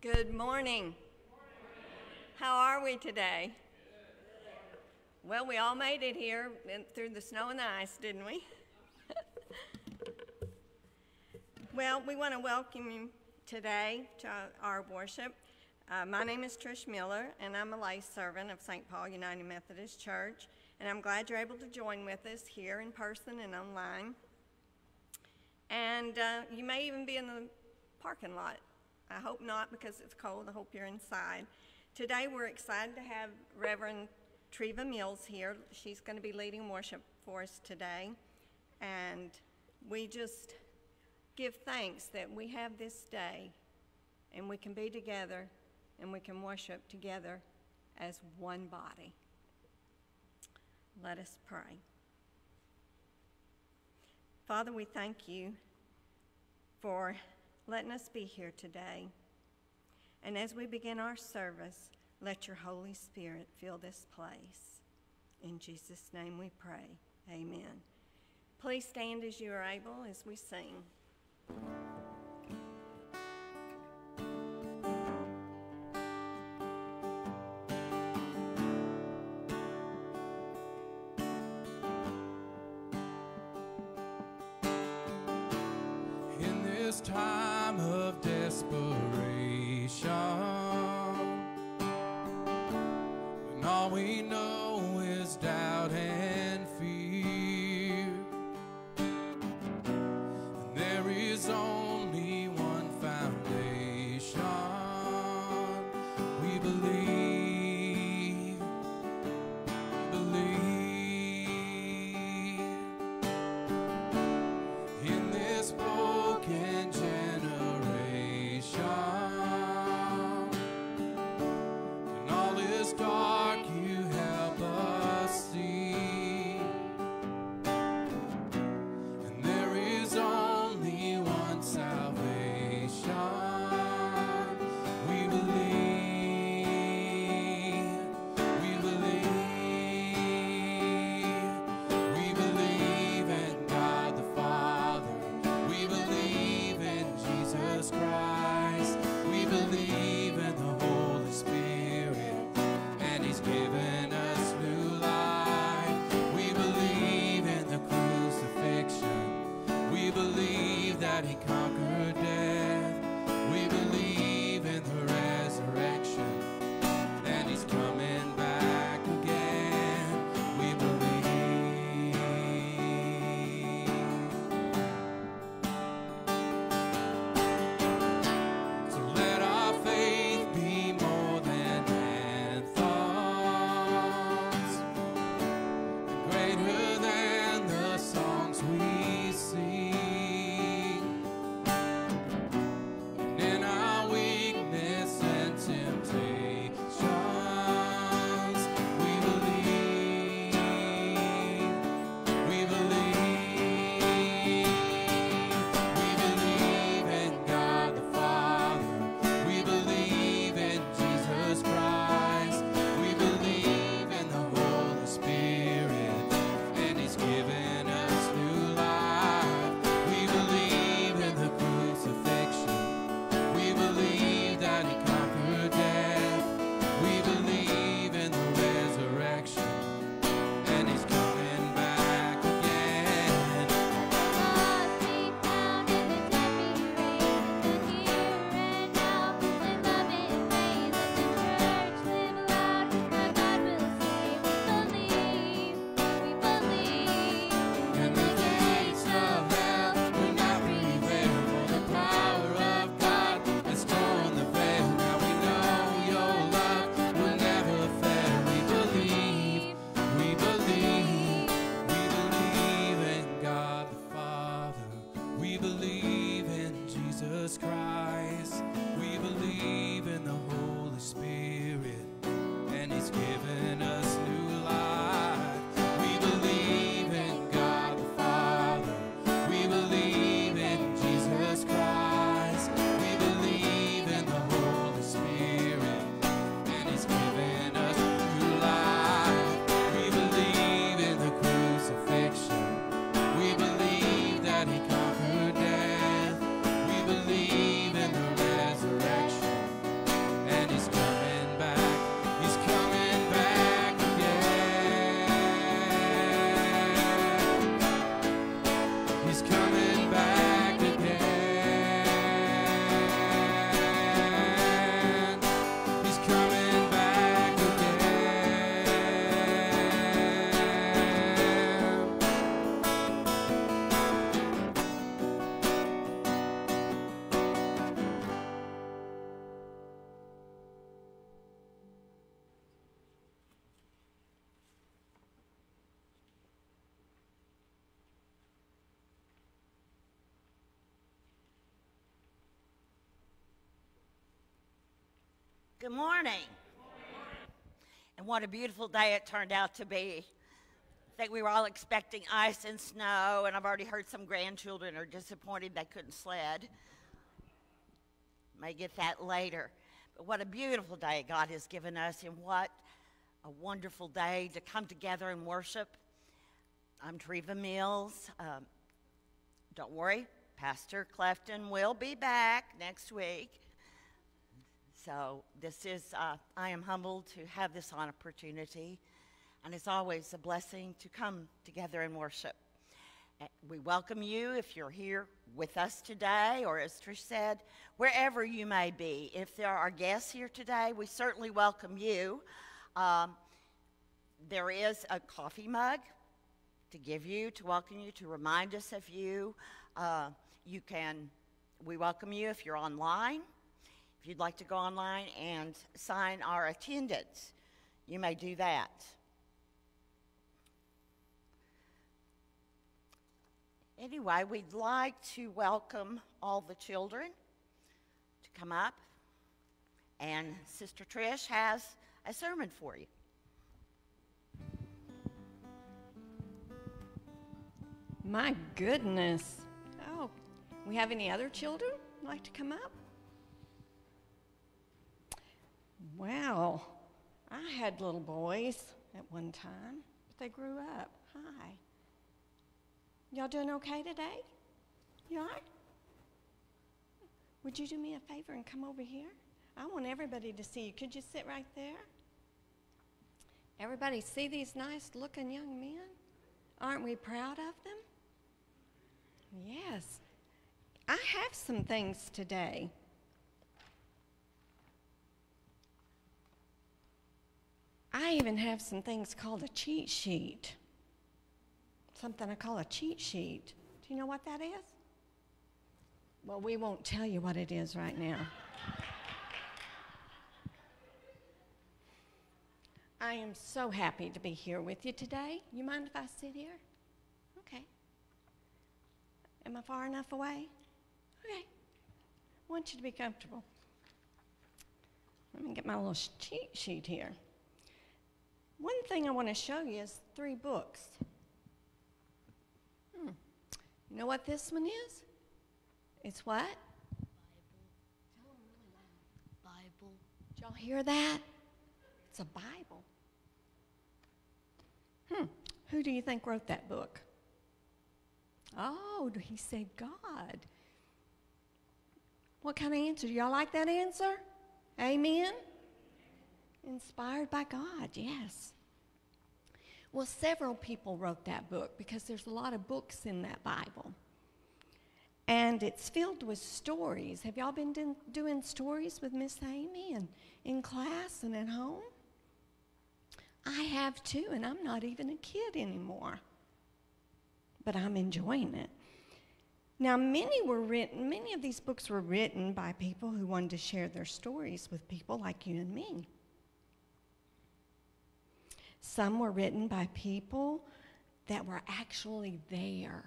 Good morning. How are we today? Well, we all made it here through the snow and the ice, didn't we? well, we want to welcome you today to our worship. Uh, my name is Trish Miller, and I'm a lay servant of St. Paul United Methodist Church, and I'm glad you're able to join with us here in person and online. And uh, you may even be in the parking lot I hope not because it's cold. I hope you're inside. Today we're excited to have Reverend Treva Mills here. She's going to be leading worship for us today. And we just give thanks that we have this day and we can be together and we can worship together as one body. Let us pray. Father, we thank you for letting us be here today. And as we begin our service, let your Holy Spirit fill this place. In Jesus' name we pray. Amen. Please stand as you are able as we sing. Good morning. And what a beautiful day it turned out to be. I think we were all expecting ice and snow, and I've already heard some grandchildren are disappointed they couldn't sled. May get that later. But what a beautiful day God has given us, and what a wonderful day to come together and worship. I'm Treva Mills. Um, don't worry, Pastor Clefton will be back next week. So this is, uh, I am humbled to have this opportunity, and it's always a blessing to come together and worship. We welcome you if you're here with us today, or as Trish said, wherever you may be. If there are guests here today, we certainly welcome you. Um, there is a coffee mug to give you, to welcome you, to remind us of you. Uh, you can, we welcome you if you're online. If you'd like to go online and sign our attendance, you may do that. Anyway, we'd like to welcome all the children to come up, and Sister Trish has a sermon for you. My goodness. Oh, we have any other children like to come up? Wow. I had little boys at one time, but they grew up. Hi. Y'all doing okay today? Are? Would you do me a favor and come over here? I want everybody to see you. Could you sit right there? Everybody see these nice looking young men? Aren't we proud of them? Yes. I have some things today. I even have some things called a cheat sheet. Something I call a cheat sheet. Do you know what that is? Well, we won't tell you what it is right now. I am so happy to be here with you today. You mind if I sit here? Okay. Am I far enough away? Okay. I want you to be comfortable. Let me get my little cheat sheet here. One thing I want to show you is three books. Hmm. You know what this one is? It's what? Bible. Bible. Did y'all hear that? It's a Bible. Hmm. Who do you think wrote that book? Oh, he said God. What kind of answer? Do y'all like that answer? Amen? Inspired by God, yes. Well, several people wrote that book because there's a lot of books in that Bible. And it's filled with stories. Have y'all been do- doing stories with Miss Amy and in class and at home? I have too, and I'm not even a kid anymore. But I'm enjoying it. Now, many were written, many of these books were written by people who wanted to share their stories with people like you and me. Some were written by people that were actually there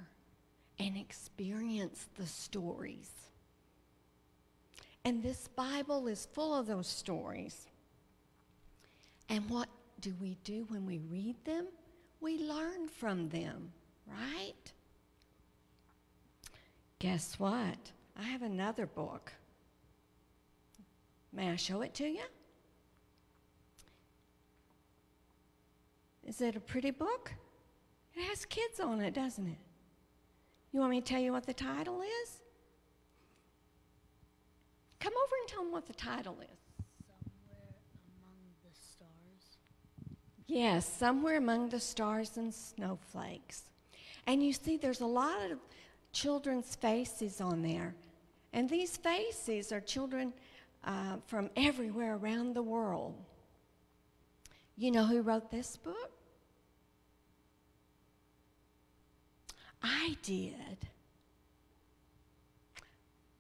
and experienced the stories. And this Bible is full of those stories. And what do we do when we read them? We learn from them, right? Guess what? I have another book. May I show it to you? Is it a pretty book? It has kids on it, doesn't it? You want me to tell you what the title is? Come over and tell them what the title is. Somewhere among the stars. Yes, somewhere among the stars and snowflakes. And you see, there's a lot of children's faces on there. And these faces are children uh, from everywhere around the world. You know who wrote this book? I did.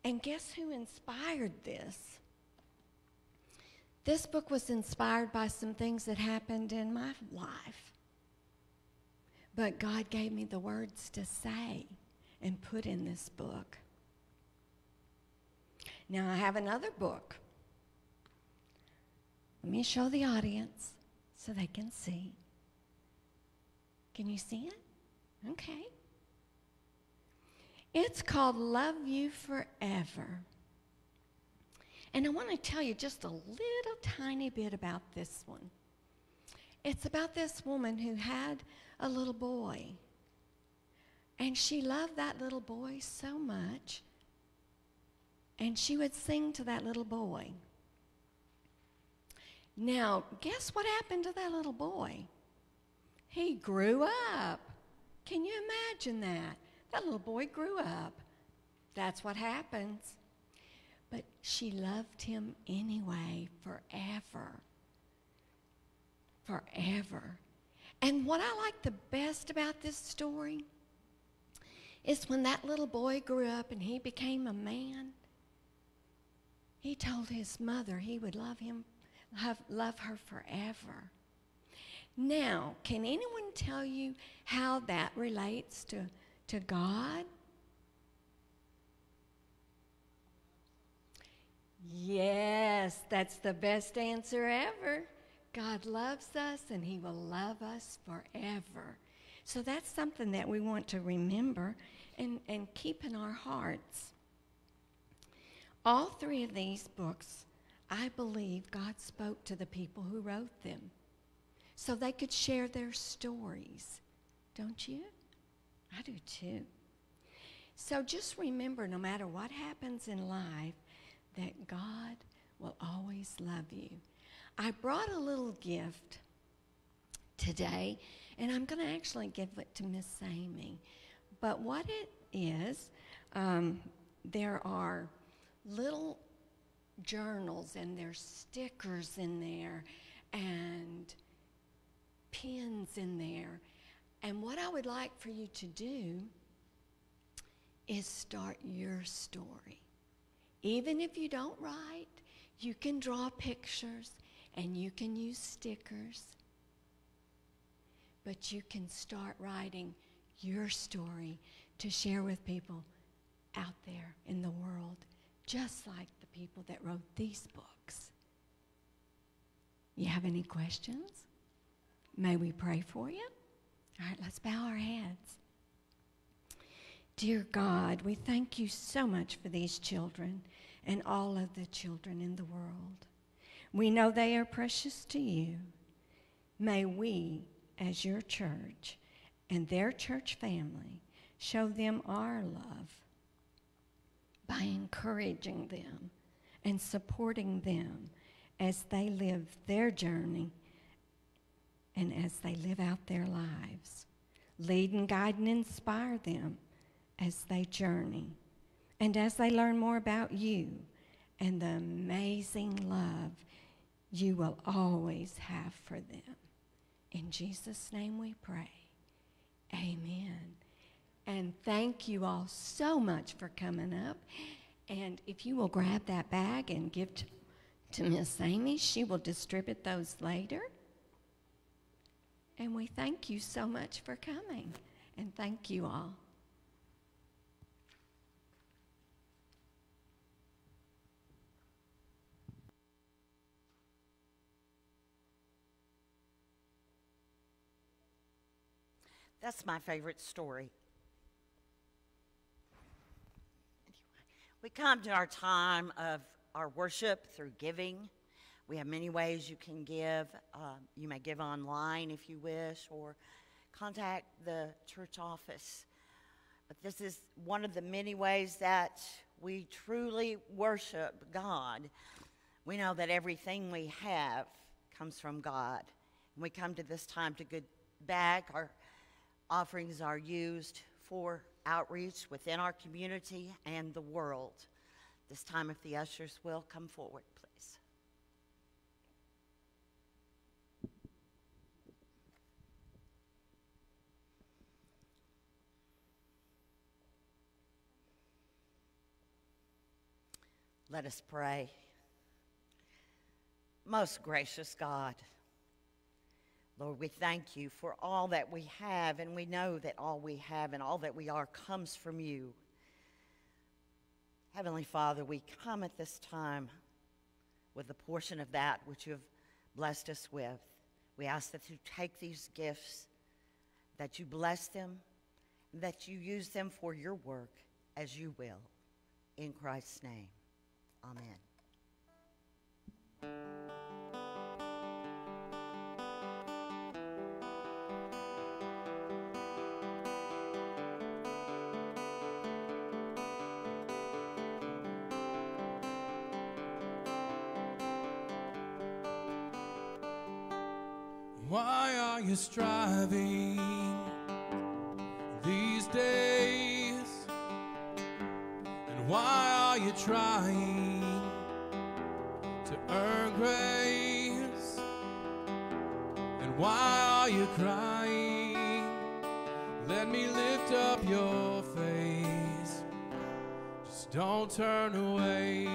And guess who inspired this? This book was inspired by some things that happened in my life. But God gave me the words to say and put in this book. Now, I have another book. Let me show the audience so they can see. Can you see it? Okay. It's called Love You Forever. And I want to tell you just a little tiny bit about this one. It's about this woman who had a little boy. And she loved that little boy so much. And she would sing to that little boy. Now, guess what happened to that little boy? He grew up. Can you imagine that? That little boy grew up. That's what happens. But she loved him anyway, forever. Forever. And what I like the best about this story is when that little boy grew up and he became a man, he told his mother he would love him, love, love her forever. Now, can anyone tell you how that relates to, to God? Yes, that's the best answer ever. God loves us and He will love us forever. So that's something that we want to remember and, and keep in our hearts. All three of these books, I believe God spoke to the people who wrote them so they could share their stories. Don't you? I do too. So just remember no matter what happens in life, that God will always love you. I brought a little gift today, and I'm going to actually give it to Miss Amy. But what it is, um, there are little journals, and there's stickers in there, and pins in there. And what I would like for you to do is start your story. Even if you don't write, you can draw pictures and you can use stickers. But you can start writing your story to share with people out there in the world, just like the people that wrote these books. You have any questions? May we pray for you? All right, let's bow our heads. Dear God, we thank you so much for these children and all of the children in the world. We know they are precious to you. May we, as your church and their church family, show them our love by encouraging them and supporting them as they live their journey and as they live out their lives. Lead and guide and inspire them as they journey and as they learn more about you and the amazing love you will always have for them. In Jesus' name we pray. Amen. And thank you all so much for coming up. And if you will grab that bag and give to, to Miss Amy, she will distribute those later. And we thank you so much for coming. And thank you all. That's my favorite story. We come to our time of our worship through giving. We have many ways you can give. Uh, you may give online if you wish, or contact the church office. But this is one of the many ways that we truly worship God. We know that everything we have comes from God. And we come to this time to give back our Offerings are used for outreach within our community and the world. This time, if the ushers will come forward, please. Let us pray. Most gracious God, Lord, we thank you for all that we have, and we know that all we have and all that we are comes from you. Heavenly Father, we come at this time with a portion of that which you have blessed us with. We ask that you take these gifts, that you bless them, that you use them for your work as you will. In Christ's name. Amen. Why are you striving? you trying to earn grace? And why are you crying? Let me lift up your face. Just don't turn away.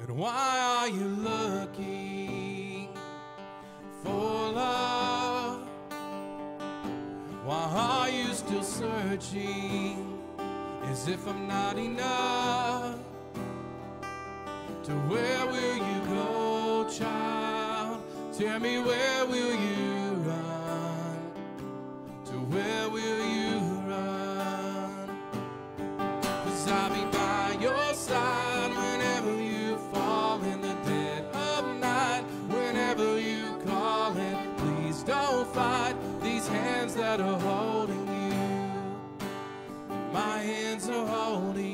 And why are you looking? searching as if I'm not enough. To where will you go, child? Tell me where will you run? To where will you run? Cause I'll be by your side whenever you fall in the dead of night. Whenever you call it, please don't fight these hands that are holding. so holy.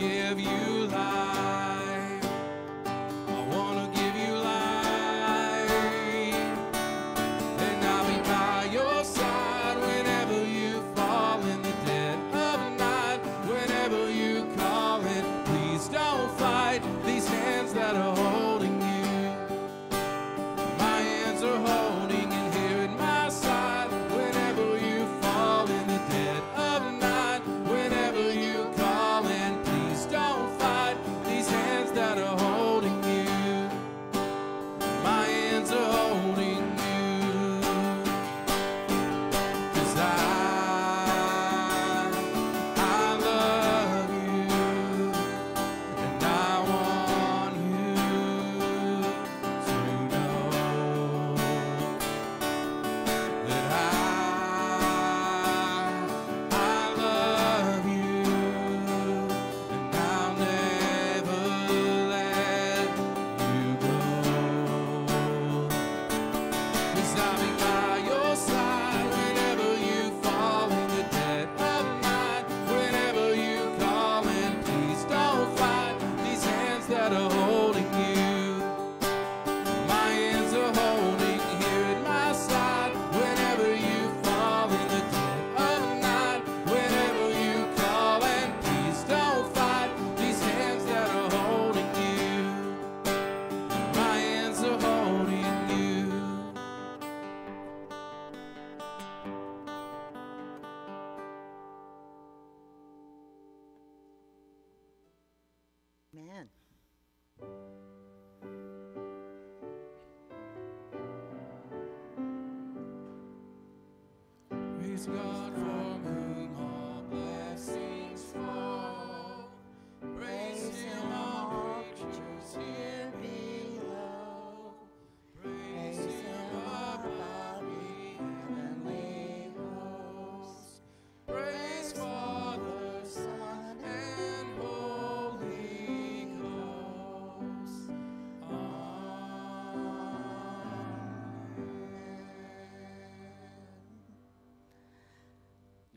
give you life.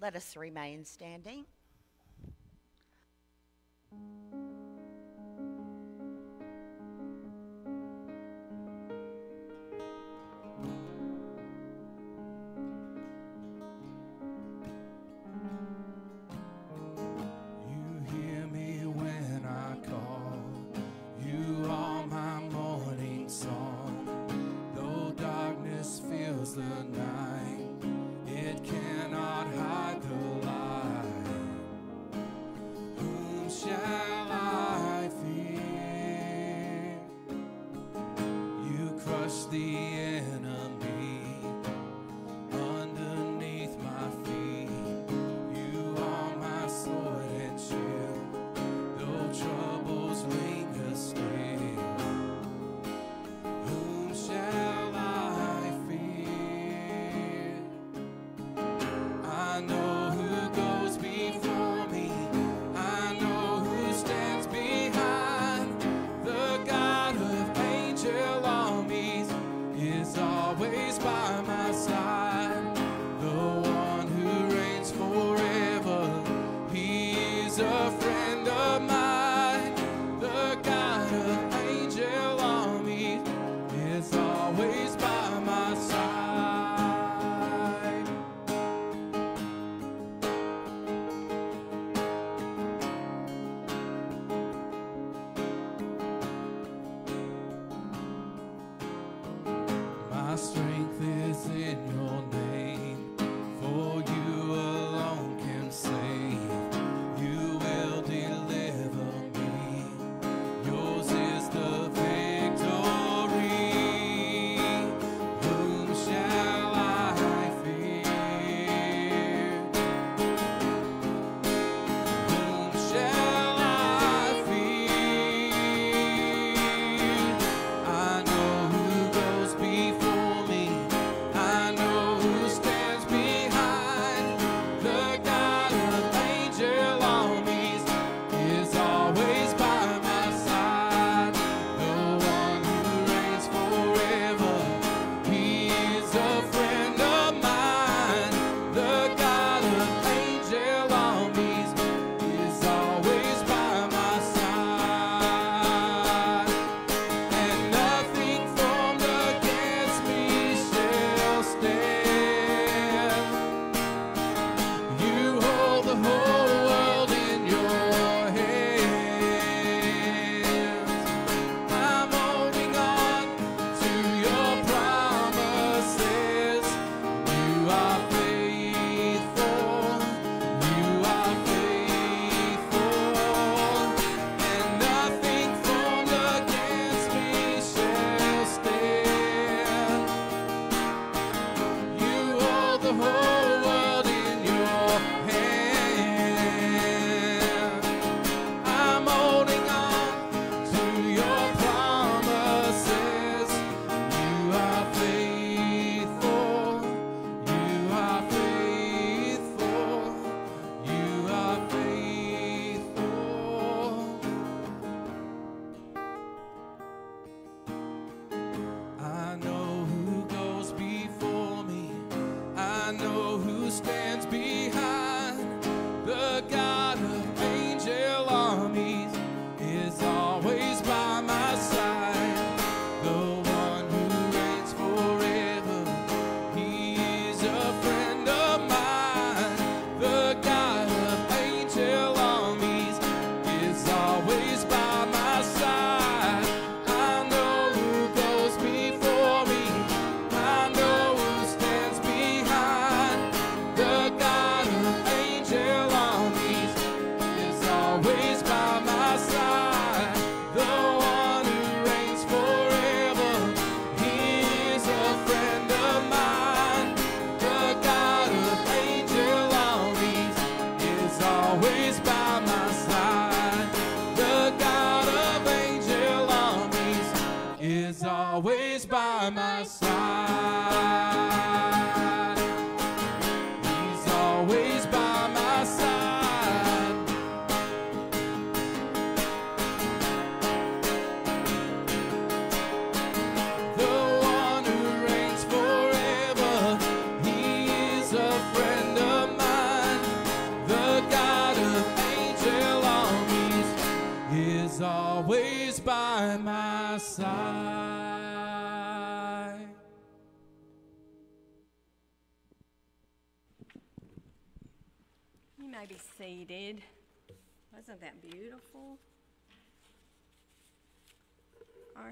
Let us remain standing.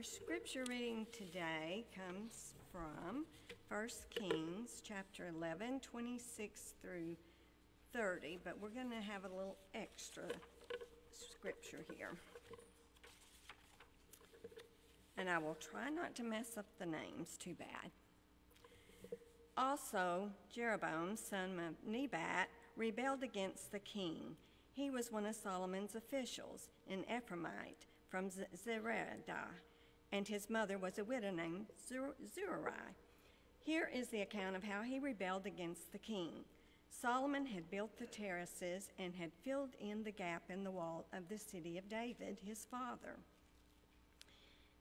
Our scripture reading today comes from 1 Kings chapter 11, 26 through 30, but we're going to have a little extra scripture here. And I will try not to mess up the names too bad. Also, Jeroboam, son of Nebat, rebelled against the king. He was one of Solomon's officials, an Ephraimite from Zeredah, and his mother was a widow named Zer- Zeruiah. Here is the account of how he rebelled against the king. Solomon had built the terraces and had filled in the gap in the wall of the city of David, his father.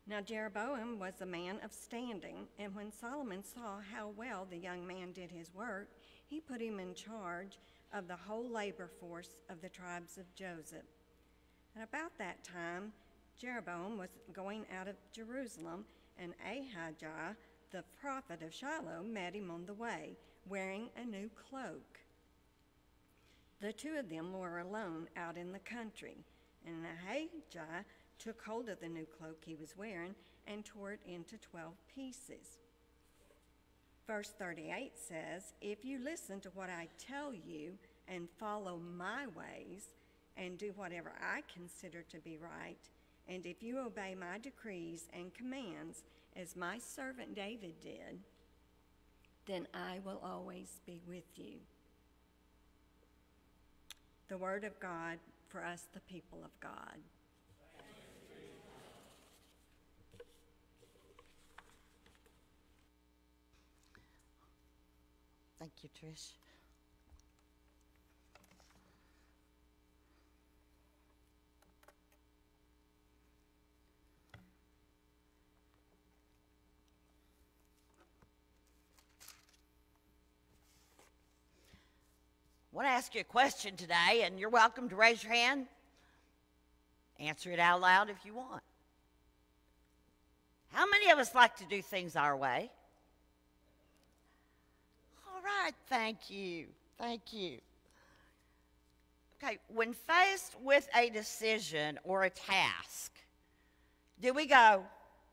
Now Jeroboam was a man of standing, and when Solomon saw how well the young man did his work, he put him in charge of the whole labor force of the tribes of Joseph. And about that time, Jeroboam was going out of Jerusalem, and Ahijah, the prophet of Shiloh, met him on the way, wearing a new cloak. The two of them were alone out in the country, and Ahijah took hold of the new cloak he was wearing and tore it into 12 pieces. Verse 38 says, If you listen to what I tell you and follow my ways and do whatever I consider to be right, and if you obey my decrees and commands as my servant David did, then I will always be with you. The word of God for us, the people of God. Thank you, Trish. I want to ask you a question today, and you're welcome to raise your hand. Answer it out loud if you want. How many of us like to do things our way? All right, thank you. Thank you. Okay, when faced with a decision or a task, do we go,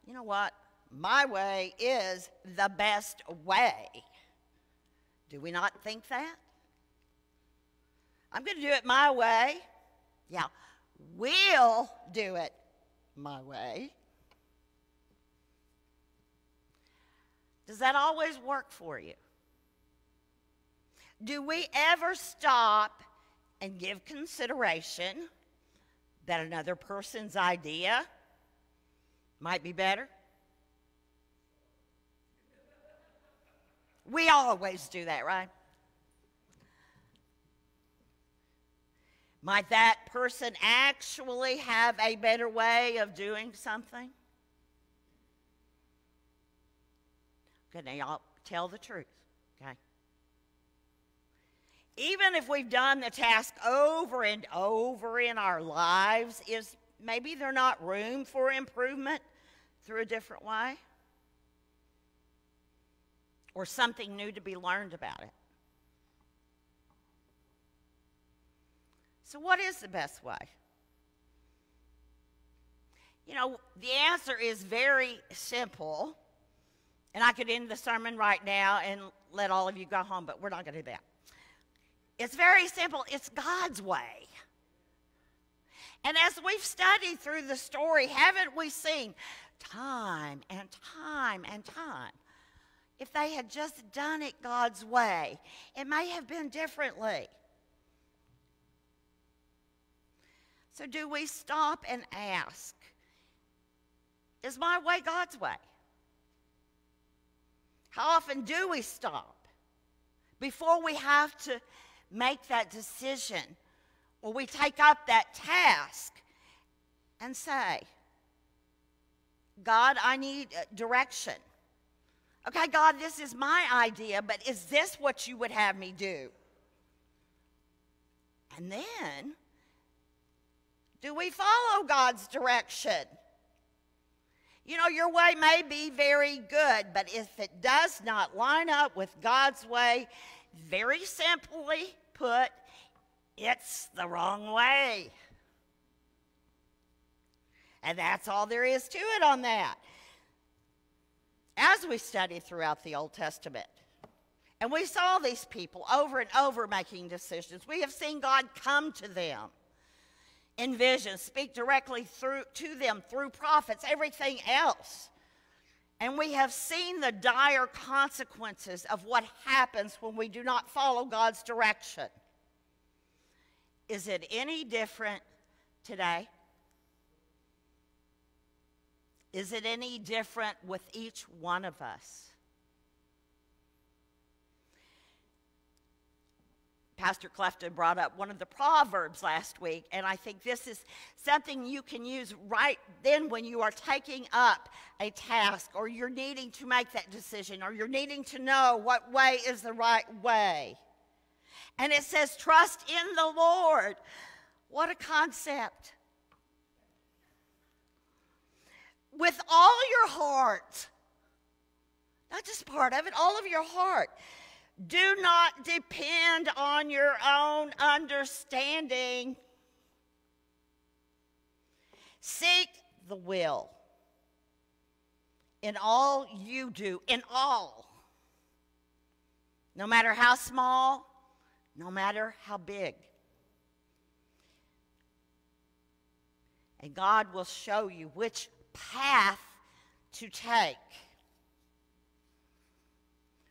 you know what? My way is the best way. Do we not think that? I'm going to do it my way. Yeah, we'll do it my way. Does that always work for you? Do we ever stop and give consideration that another person's idea might be better? We always do that, right? Might that person actually have a better way of doing something? Okay, now y'all tell the truth, okay? Even if we've done the task over and over in our lives, is maybe there not room for improvement through a different way? Or something new to be learned about it? So, what is the best way? You know, the answer is very simple. And I could end the sermon right now and let all of you go home, but we're not going to do that. It's very simple it's God's way. And as we've studied through the story, haven't we seen time and time and time? If they had just done it God's way, it may have been differently. So, do we stop and ask, is my way God's way? How often do we stop before we have to make that decision or we take up that task and say, God, I need uh, direction. Okay, God, this is my idea, but is this what you would have me do? And then, do we follow God's direction? You know, your way may be very good, but if it does not line up with God's way, very simply put, it's the wrong way. And that's all there is to it on that. as we study throughout the Old Testament, and we saw these people over and over making decisions, we have seen God come to them in visions, speak directly through, to them through prophets, everything else. And we have seen the dire consequences of what happens when we do not follow God's direction. Is it any different today? Is it any different with each one of us? Pastor Clefton brought up one of the Proverbs last week, and I think this is something you can use right then when you are taking up a task or you're needing to make that decision or you're needing to know what way is the right way. And it says, Trust in the Lord. What a concept. With all your heart, not just part of it, all of your heart. Do not depend on your own understanding. Seek the will in all you do, in all. No matter how small, no matter how big. And God will show you which path to take.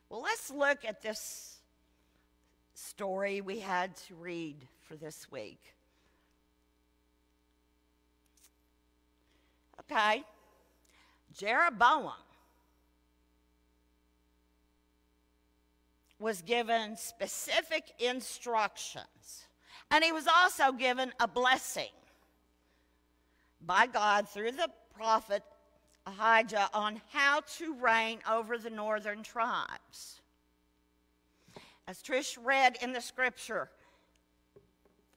Well, let's look at this story we had to read for this week. Okay. Jeroboam was given specific instructions, and he was also given a blessing by God through the prophet Ahijah on how to reign over the northern tribes. As Trish read in the scripture,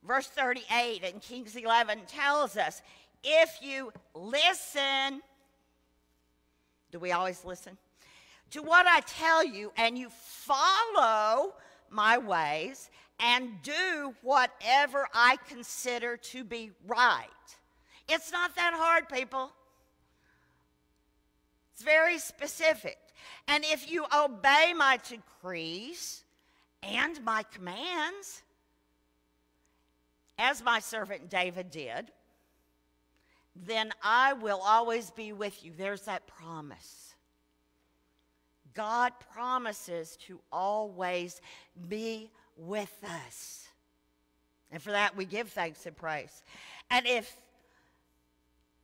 verse 38 in Kings 11 tells us if you listen, do we always listen? To what I tell you, and you follow my ways and do whatever I consider to be right. It's not that hard, people. It's very specific. And if you obey my decrees and my commands, as my servant David did, then I will always be with you. There's that promise. God promises to always be with us. And for that we give thanks and praise. And if,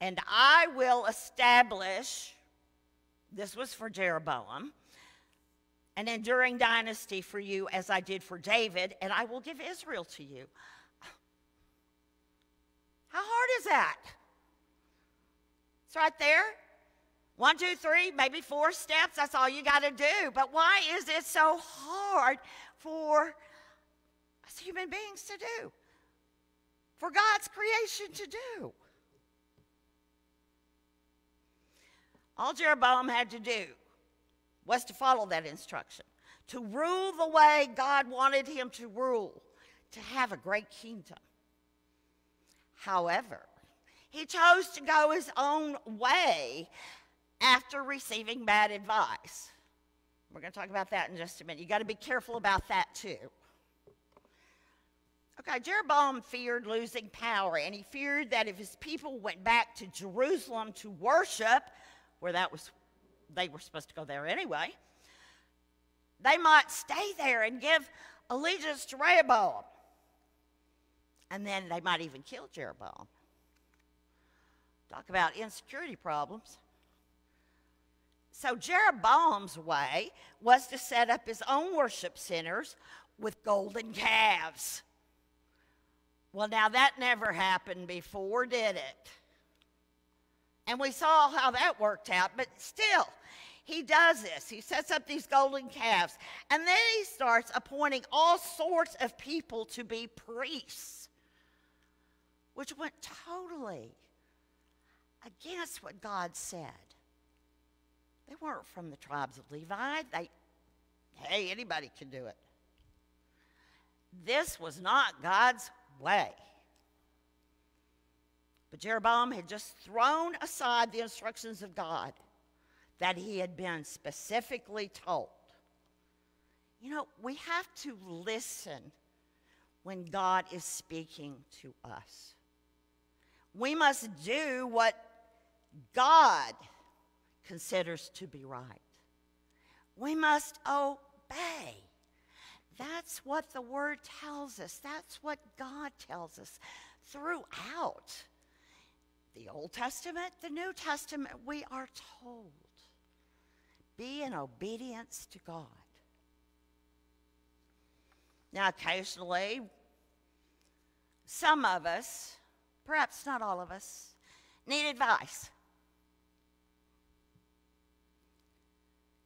and I will establish this was for Jeroboam. An enduring dynasty for you, as I did for David, and I will give Israel to you. How hard is that? It's right there. One, two, three, maybe four steps. That's all you got to do. But why is it so hard for us human beings to do? For God's creation to do? All Jeroboam had to do was to follow that instruction, to rule the way God wanted him to rule, to have a great kingdom. However, he chose to go his own way after receiving bad advice. We're going to talk about that in just a minute. You got to be careful about that too. Okay, Jeroboam feared losing power, and he feared that if his people went back to Jerusalem to worship, where that was, they were supposed to go there anyway, they might stay there and give allegiance to Rehoboam. And then they might even kill Jeroboam. Talk about insecurity problems. So Jeroboam's way was to set up his own worship centers with golden calves. Well, now that never happened before, did it? And we saw how that worked out, but still, he does this. He sets up these golden calves, and then he starts appointing all sorts of people to be priests, which went totally against what God said. They weren't from the tribes of Levi. They, hey, anybody can do it. This was not God's way. But Jeroboam had just thrown aside the instructions of God. that he had been specifically told. You know, we have to listen when God is speaking to us. We must do what God considers to be right. We must obey. That's what the Word tells us. That's what God tells us throughout the Old Testament, the New Testament. We are told be in obedience to God. Now, occasionally, some of us, perhaps not all of us, need advice.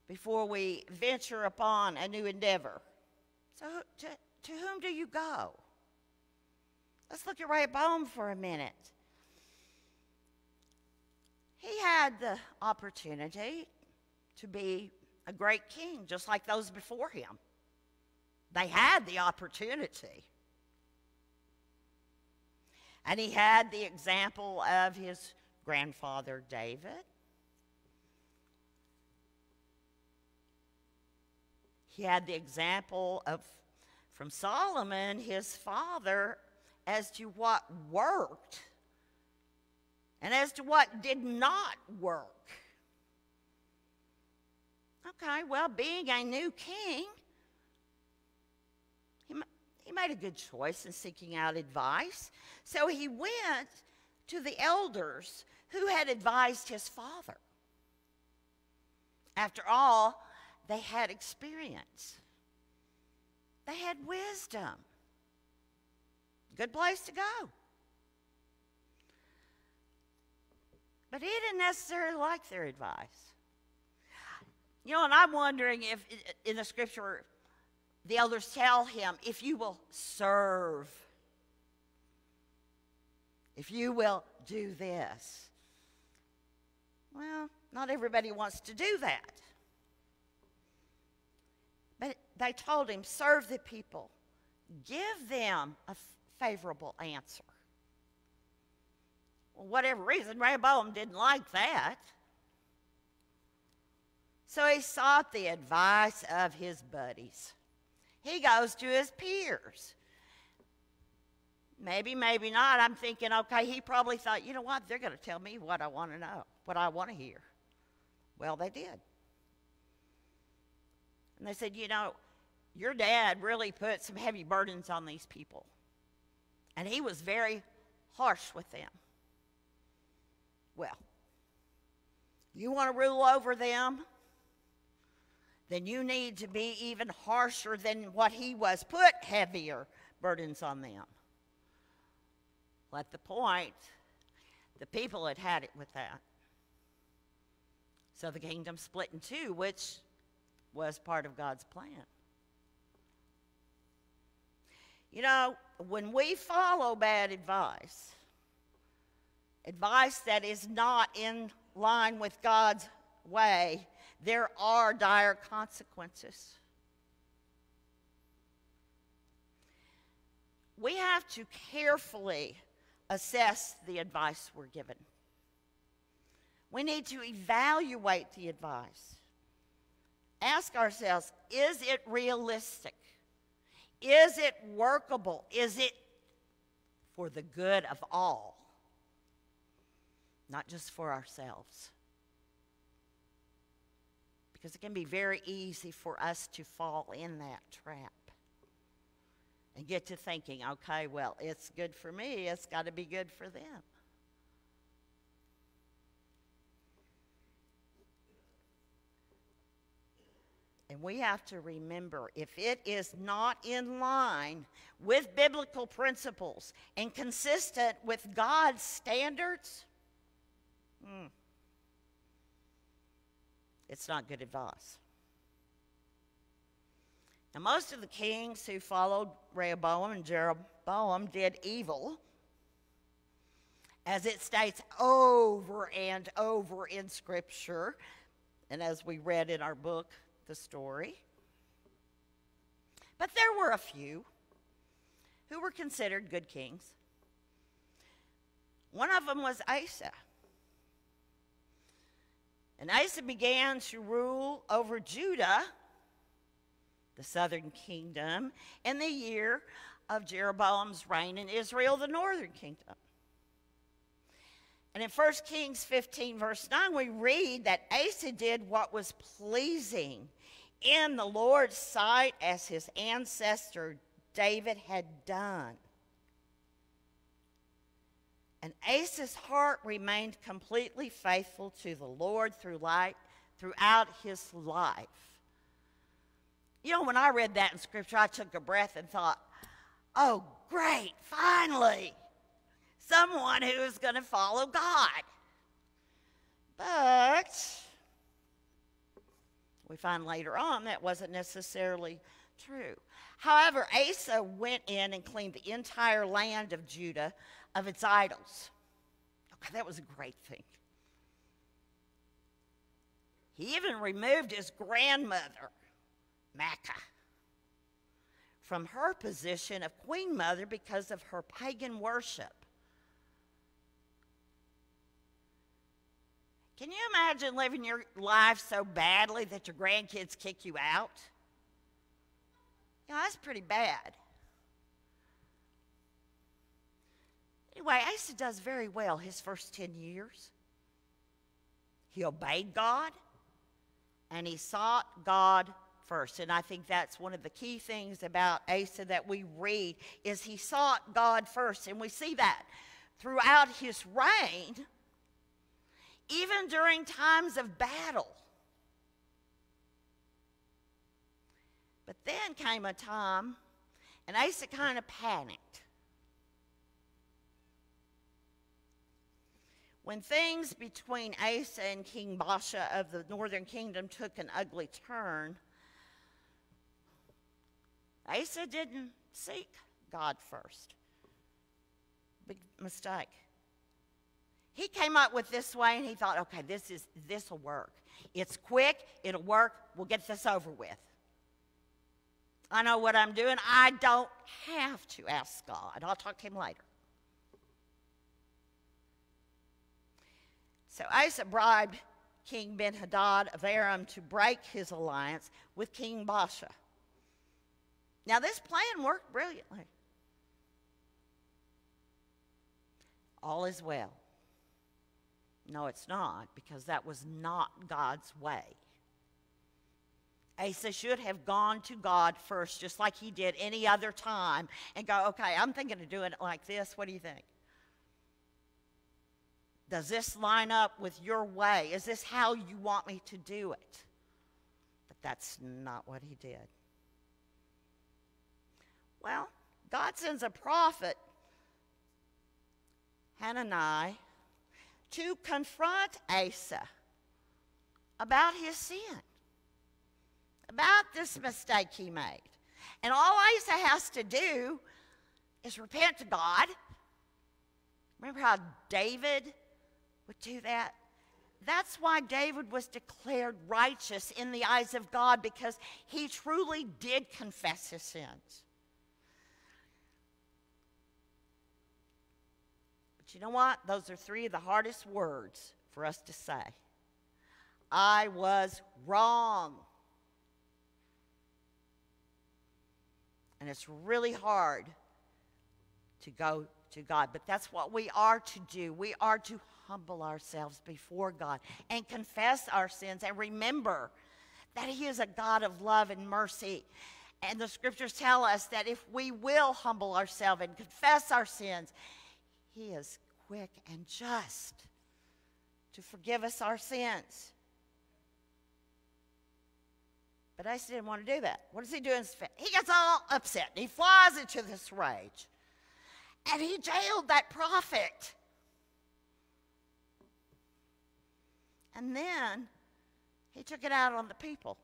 Before we venture upon a new endeavor. So, to, to whom do you go? Let's look at Rehoboam for a minute. He had the opportunity to be a great king, just like those before him. They had the opportunity. And he had the example of his grandfather David. He had the example of from Solomon, his father, as to what worked and as to what did not work. Okay, well, being a new king, he, he made a good choice in seeking out advice. So he went to the elders who had advised his father. After all, they had experience, they had wisdom. Good place to go. But he didn't necessarily like their advice. You know, and I'm wondering if in the scripture the elders tell him, if you will serve, if you will do this. Well, not everybody wants to do that. But they told him, serve the people, give them a favorable answer. Whatever reason, Rehoboam didn't like that. So he sought the advice of his buddies. He goes to his peers. Maybe, maybe not. I'm thinking, okay, he probably thought, you know what? They're going to tell me what I want to know, what I want to hear. Well, they did. And they said, you know, your dad really put some heavy burdens on these people. And he was very harsh with them. Well, you want to rule over them? Then you need to be even harsher than what he was. Put heavier burdens on them. At the point, the people had had it with that. So the kingdom split in two, which was part of God's plan. You know, when we follow bad advice, advice that is not in line with God's way, there are dire consequences. We have to carefully assess the advice we're given. We need to evaluate the advice. Ask ourselves is it realistic? Is it workable? Is it for the good of all? Not just for ourselves. Because it can be very easy for us to fall in that trap and get to thinking, okay, well, it's good for me, it's got to be good for them. And we have to remember if it is not in line with biblical principles and consistent with God's standards, hmm, it's not good advice. Now, most of the kings who followed Rehoboam and Jeroboam did evil, as it states over and over in Scripture, and as we read in our book the story. But there were a few who were considered good kings. One of them was Asa. And Asa began to rule over Judah, the southern kingdom, in the year of Jeroboam's reign in Israel, the northern kingdom. And in 1 Kings 15, verse 9, we read that Asa did what was pleasing in the Lord's sight as his ancestor David had done. And Asa's heart remained completely faithful to the Lord through light, throughout his life. You know, when I read that in Scripture, I took a breath and thought, oh, great, finally, someone who is going to follow God. But we find later on that wasn't necessarily true. However, Asa went in and cleaned the entire land of Judah of its idols. Okay, that was a great thing. He even removed his grandmother, Maacah, from her position of queen mother because of her pagan worship. Can you imagine living your life so badly that your grandkids kick you out? You know, that's pretty bad. Anyway, Asa does very well his first 10 years. He obeyed God and he sought God first. And I think that's one of the key things about Asa that we read is he sought God first. And we see that throughout his reign even during times of battle. But then came a time, and Asa kind of panicked. When things between Asa and King Baasha of the northern kingdom took an ugly turn, Asa didn't seek God first. Big mistake. He came up with this way and he thought, okay, this is this will work. It's quick, it'll work, we'll get this over with. I know what I'm doing. I don't have to ask God. I'll talk to him later. So Asa bribed King Ben Hadad of Aram to break his alliance with King Baasha. Now, this plan worked brilliantly. All is well. No, it's not, because that was not God's way. Asa should have gone to God first, just like he did any other time, and go, okay, I'm thinking of doing it like this. What do you think? Does this line up with your way? Is this how you want me to do it? But that's not what he did. Well, God sends a prophet, Hananiah, to confront Asa about his sin, about this mistake he made. And all Asa has to do is repent to God. Remember how David would do that? That's why David was declared righteous in the eyes of God because he truly did confess his sins. But you know what? Those are three of the hardest words for us to say. I was wrong. And it's really hard to go to God, but that's what we are to do. We are to humble ourselves before God and confess our sins and remember that He is a God of love and mercy. And the scriptures tell us that if we will humble ourselves and confess our sins, he is quick and just to forgive us our sins. But Asa didn't want to do that. What does he do? He gets all upset. He flies into this rage. And he jailed that prophet. And then he took it out on the people.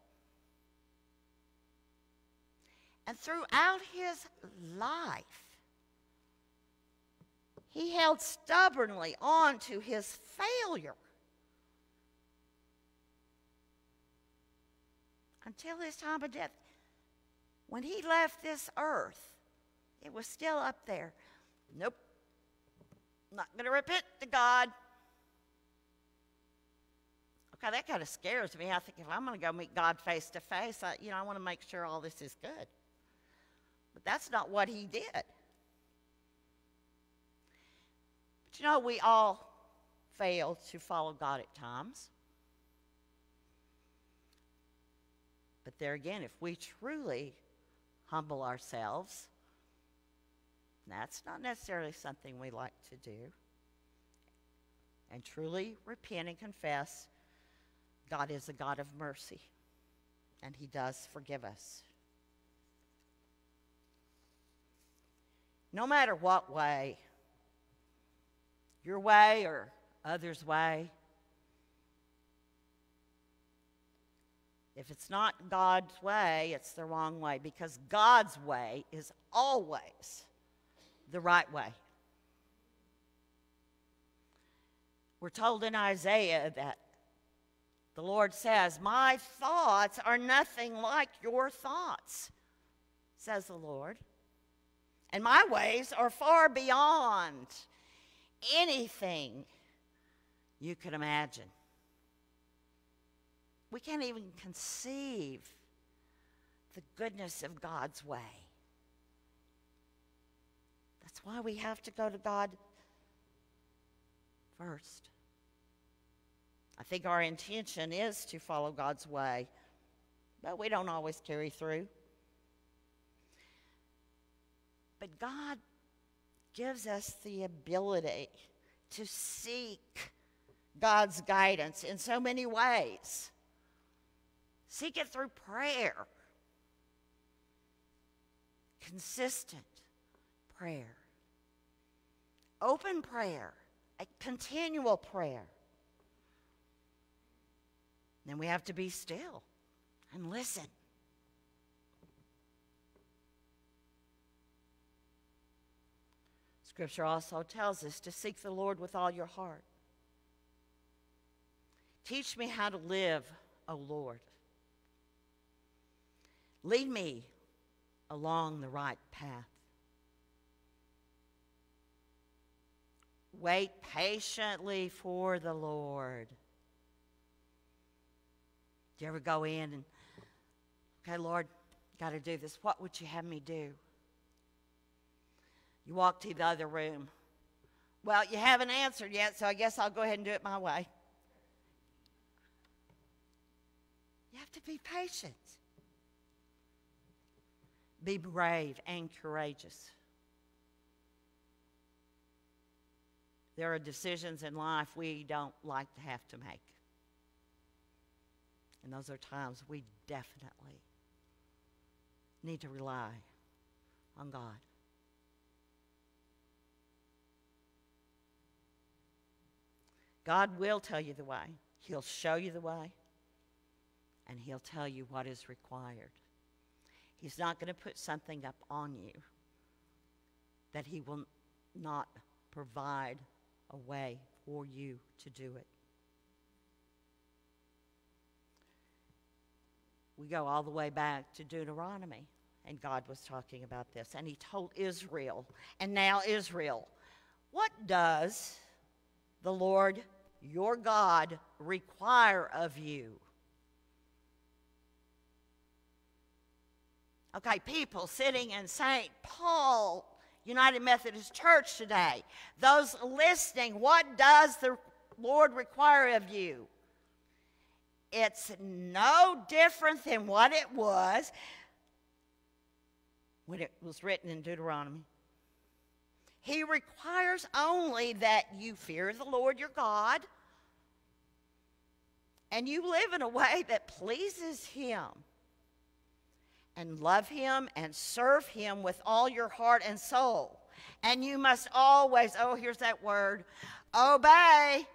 And throughout his life, he held stubbornly on to his failure until his time of death. When he left this earth, it was still up there. Nope, not going to repent to God. Okay, that kind of scares me. I think if I'm going to go meet God face to face, I, you know, I want to make sure all this is good. But that's not what he did. But you know, we all fail to follow God at times. But there again, if we truly humble ourselves, that's not necessarily something we like to do, and truly repent and confess, God is a God of mercy, and He does forgive us. No matter what way, your way or others' way, if it's not God's way, it's the wrong way because God's way is always the right way. We're told in Isaiah that the Lord says, My thoughts are nothing like your thoughts, says the Lord. And my ways are far beyond anything you could imagine. We can't even conceive the goodness of God's way. That's why we have to go to God first. I think our intention is to follow God's way, but we don't always carry through. But God gives us the ability to seek God's guidance in so many ways. Seek it through prayer, consistent prayer, open prayer, a continual prayer. Then we have to be still and listen. Scripture also tells us to seek the Lord with all your heart. Teach me how to live, O Lord. Lead me along the right path. Wait patiently for the Lord. Do you ever go in and, okay, Lord, got to do this. What would you have me do? You walk to the other room. Well, you haven't answered yet, so I guess I'll go ahead and do it my way. You have to be patient. Be brave and courageous. There are decisions in life we don't like to have to make. And those are times we definitely need to rely on God. God will tell you the way. He'll show you the way, and He'll tell you what is required. He's not going to put something up on you that He will not provide a way for you to do it. We go all the way back to Deuteronomy, and God was talking about this, and He told Israel, and now Israel, what does the Lord your God require of you? Okay, people sitting in St. Paul United Methodist Church today, those listening, what does the Lord require of you? It's no different than what it was when it was written in Deuteronomy. He requires only that you fear the Lord your God and you live in a way that pleases Him and love Him and serve Him with all your heart and soul. And you must always, oh, here's that word, obey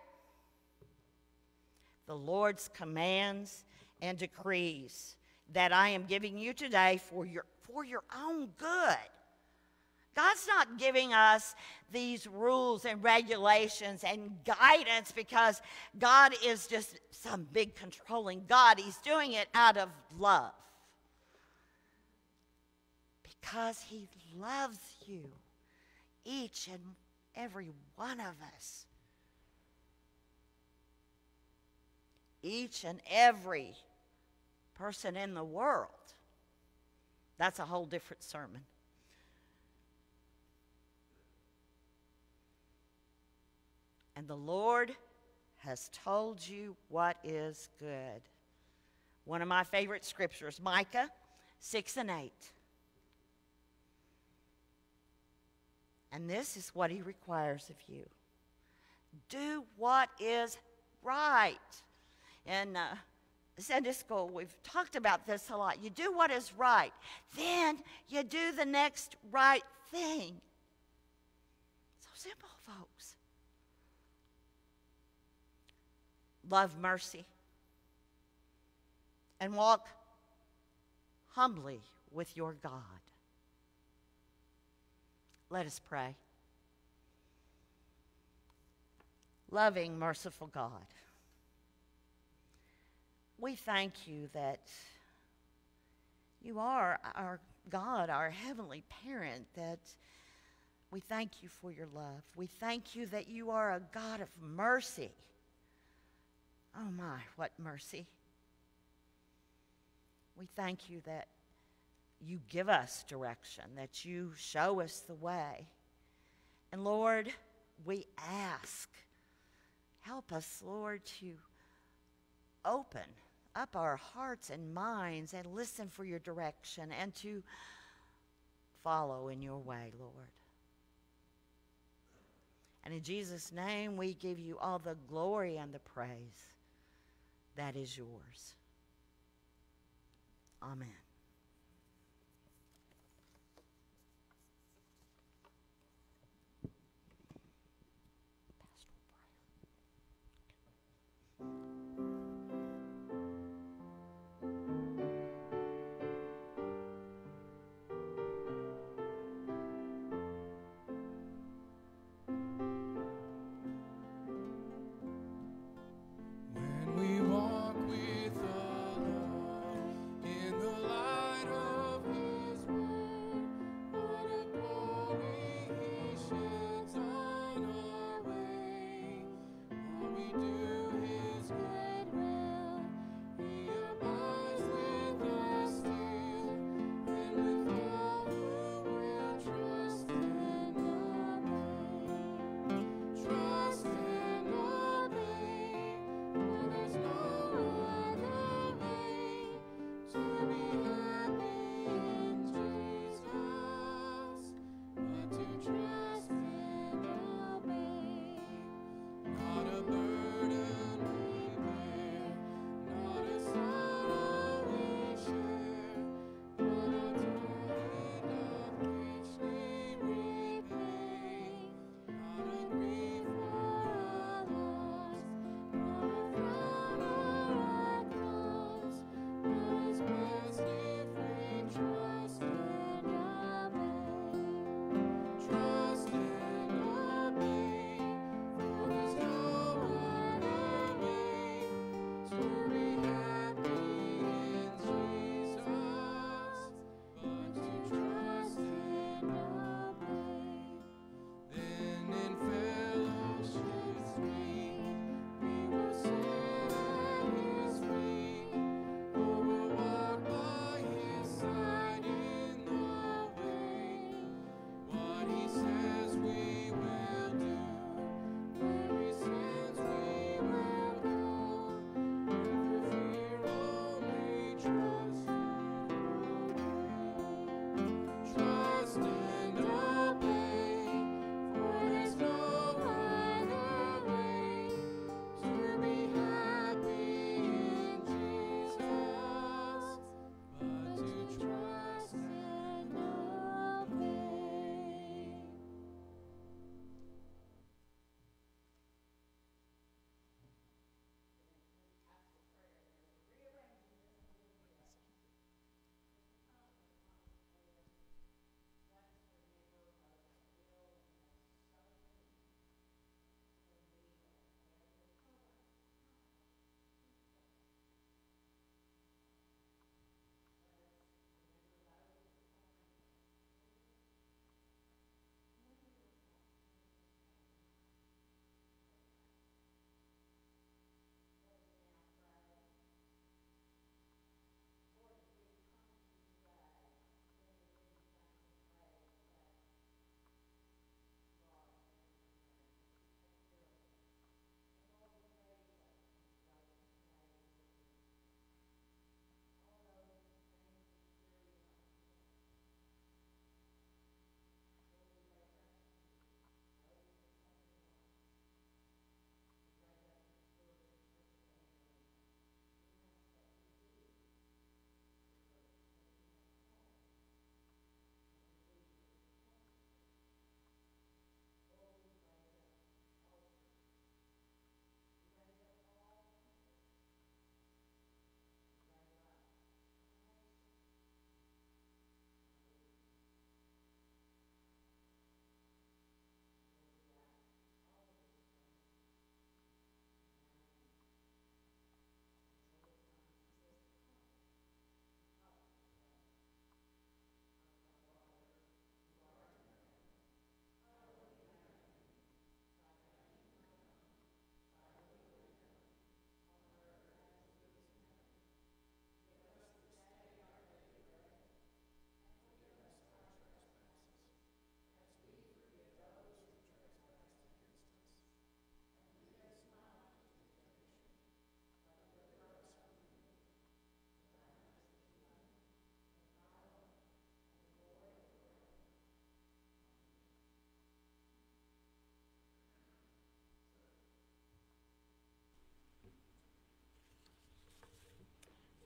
the Lord's commands and decrees that I am giving you today for your, for your own good. God's not giving us these rules and regulations and guidance because God is just some big controlling God. He's doing it out of love. Because He loves you, each and every one of us. Each and every person in the world. That's a whole different sermon. And the Lord has told you what is good. One of my favorite scriptures, Micah 6 and 8. And this is what he requires of you do what is right. In uh, Sunday school, we've talked about this a lot. You do what is right, then you do the next right thing. So simple, folks. Love mercy and walk humbly with your God. Let us pray. Loving, merciful God, we thank you that you are our God, our heavenly parent, that we thank you for your love. We thank you that you are a God of mercy. Oh my, what mercy. We thank you that you give us direction, that you show us the way. And Lord, we ask, help us, Lord, to open up our hearts and minds and listen for your direction and to follow in your way, Lord. And in Jesus' name, we give you all the glory and the praise that is yours. Amen.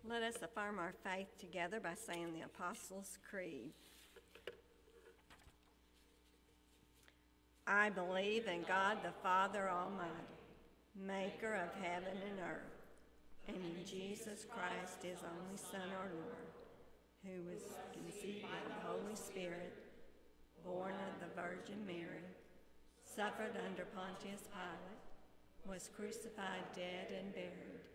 Let us affirm our faith together by saying the Apostles' Creed. I believe in God the Father Almighty, maker of heaven and earth, and in Jesus Christ, his only Son, our Lord, who was conceived by the Holy Spirit, born of the Virgin Mary, suffered under Pontius Pilate, was crucified, dead, and buried.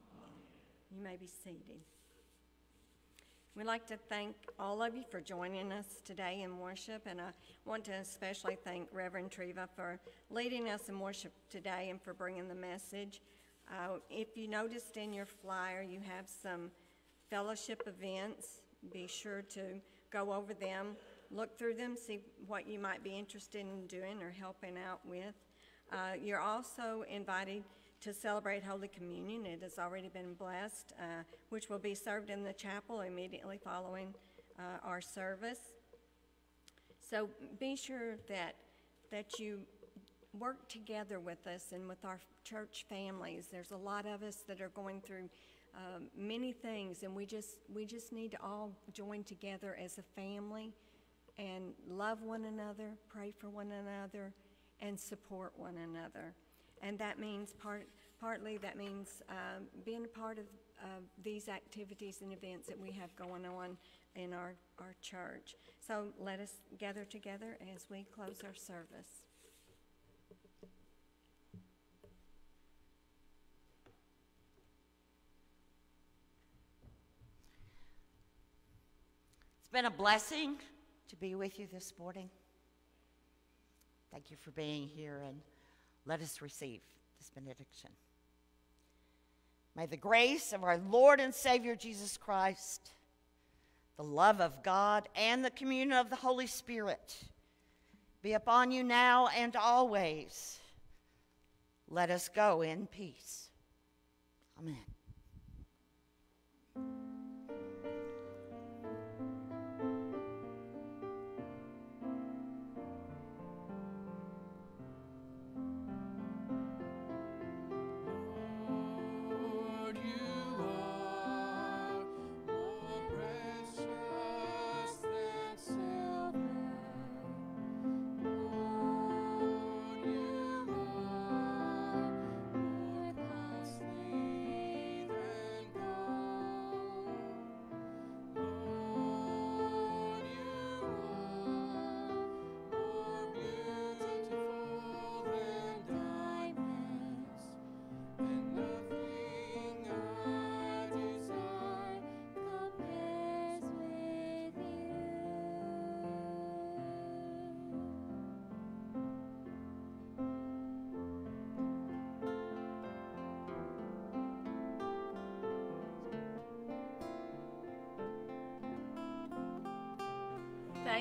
You may be seated. We'd like to thank all of you for joining us today in worship, and I want to especially thank Reverend Treva for leading us in worship today and for bringing the message. Uh, if you noticed in your flyer, you have some fellowship events. Be sure to go over them, look through them, see what you might be interested in doing or helping out with. Uh, you're also invited to celebrate Holy Communion. It has already been blessed, uh, which will be served in the chapel immediately following uh, our service. So be sure that, that you work together with us and with our church families. There's a lot of us that are going through um, many things, and we just, we just need to all join together as a family and love one another, pray for one another, and support one another. And that means part, partly that means um, being a part of uh, these activities and events that we have going on in our, our church. So let us gather together as we close our service. It's been a blessing to be with you this morning. Thank you for being here, and let us receive this benediction. May the grace of our Lord and Savior Jesus Christ, the love of God, and the communion of the Holy Spirit be upon you now and always. Let us go in peace. Amen.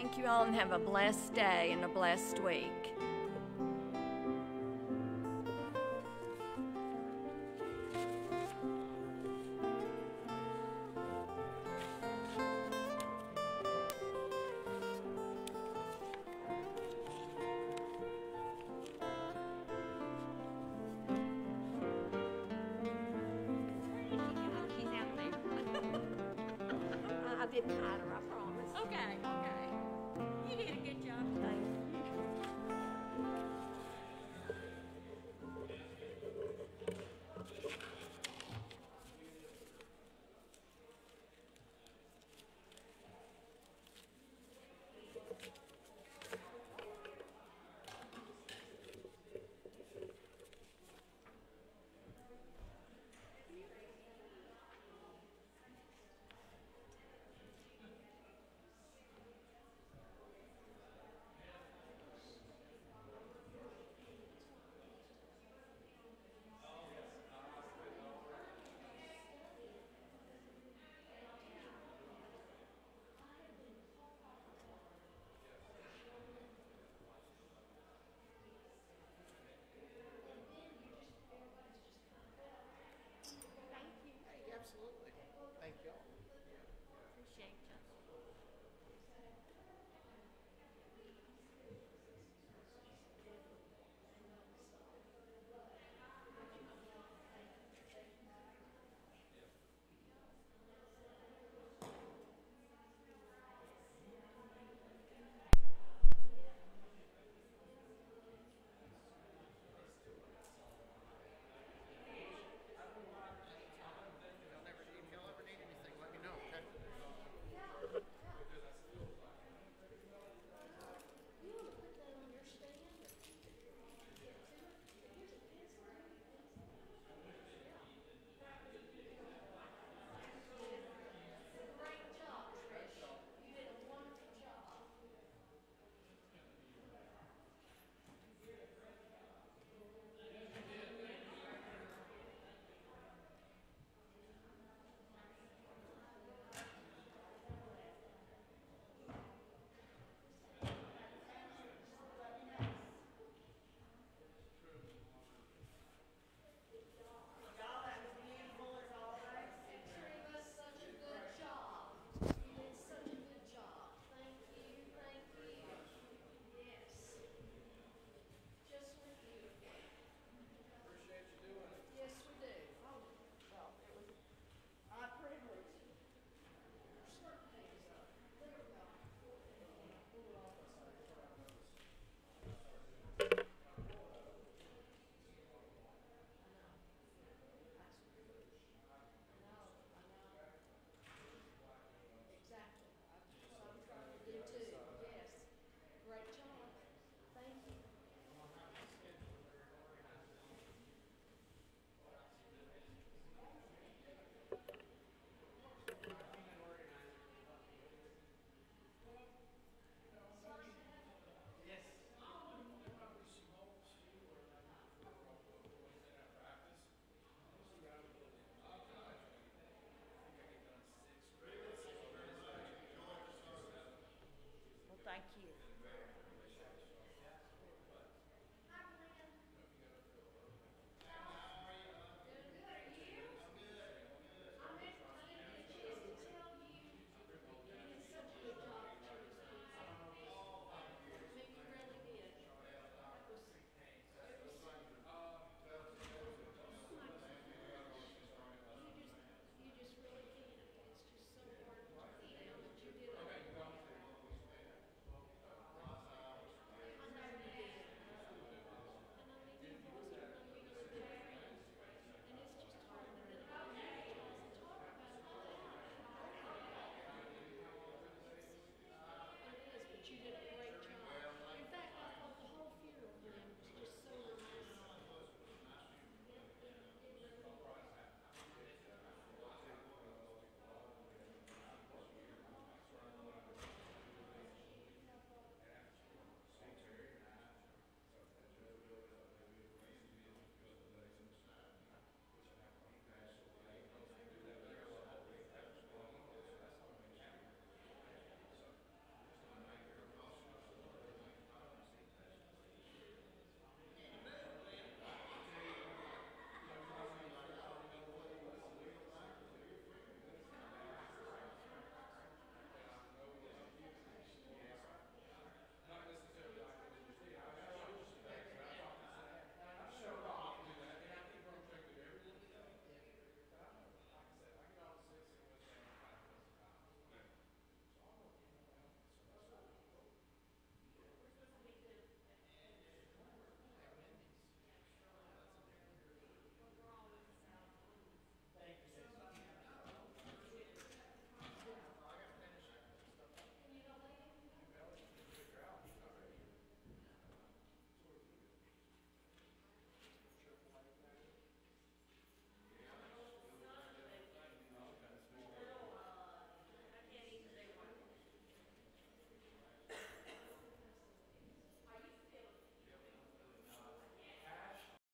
Thank you all and have a blessed day and a blessed week.